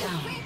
Down.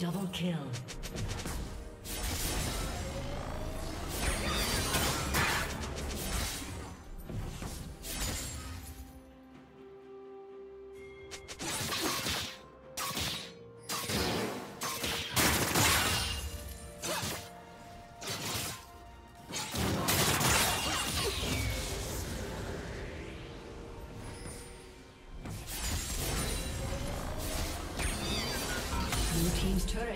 Double kill.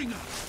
Bring us!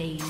Rampage.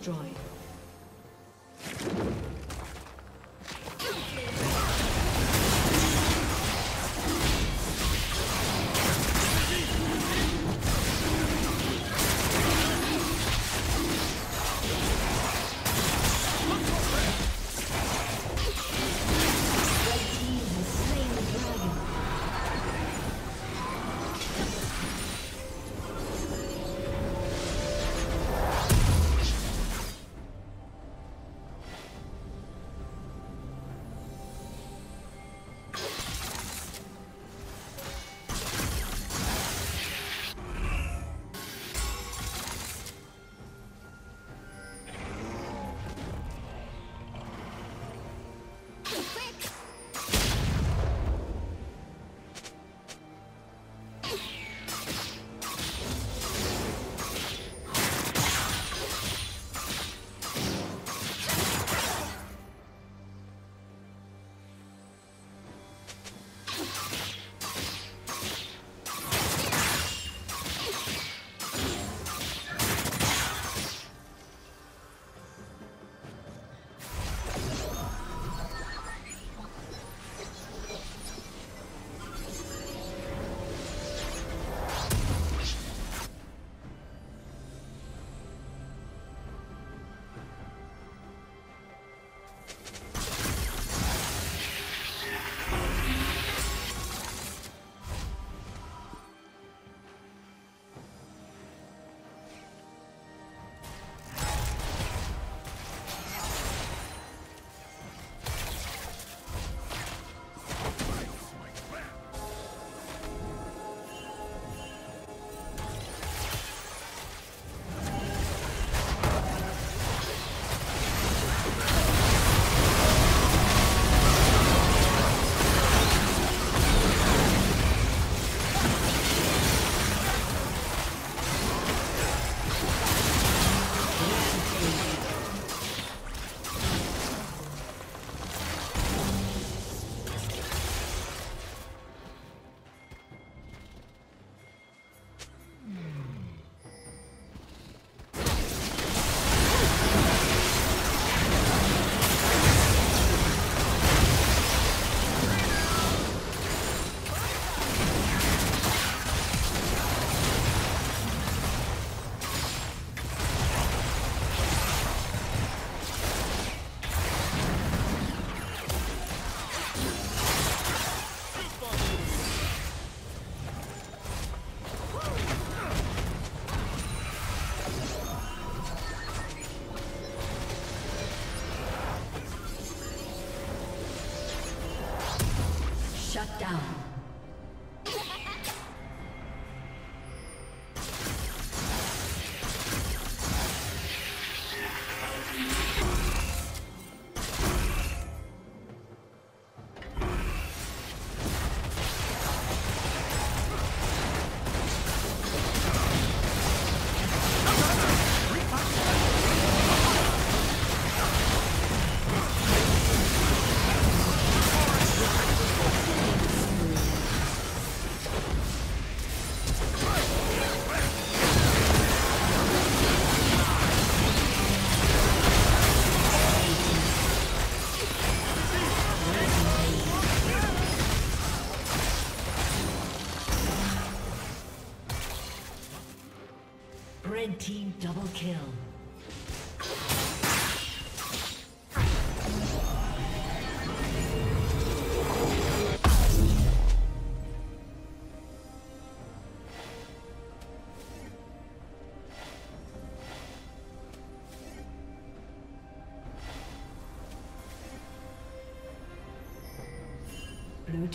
Destroyed.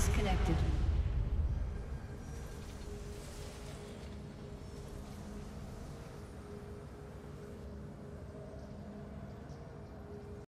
Disconnected.